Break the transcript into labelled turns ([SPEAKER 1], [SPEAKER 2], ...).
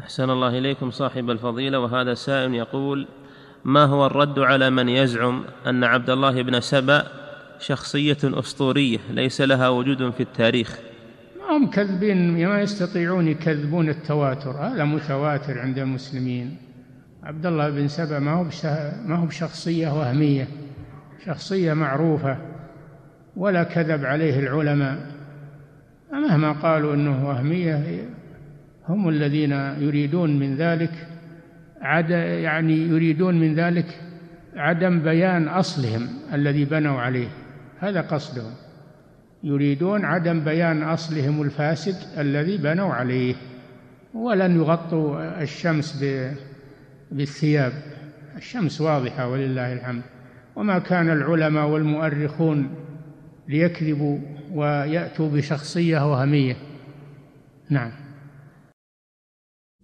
[SPEAKER 1] أحسن الله إليكم صاحب الفضيلة وهذا سائل يقول ما هو الرد على من يزعم أن عبد الله بن سبأ شخصية أسطورية ليس لها وجود في التاريخ؟
[SPEAKER 2] هم كذبين ما يستطيعون يكذبون التواتر هذا متواتر عند المسلمين. عبد الله بن سبأ ما هو ما هو بشخصية وهمية شخصية معروفة ولا كذب عليه العلماء. مهما قالوا إنه وهمية هم الذين يريدون من ذلك عد يعني يريدون من ذلك عدم بيان أصلهم الذي بنوا عليه. هذا قصدهم. يريدون عدم بيان أصلهم الفاسد الذي بنوا عليه. ولن يغطوا الشمس بالثياب. الشمس واضحة ولله الحمد. وما كان العلماء والمؤرخون ليكذبوا ويأتوا بشخصية وهمية. نعم.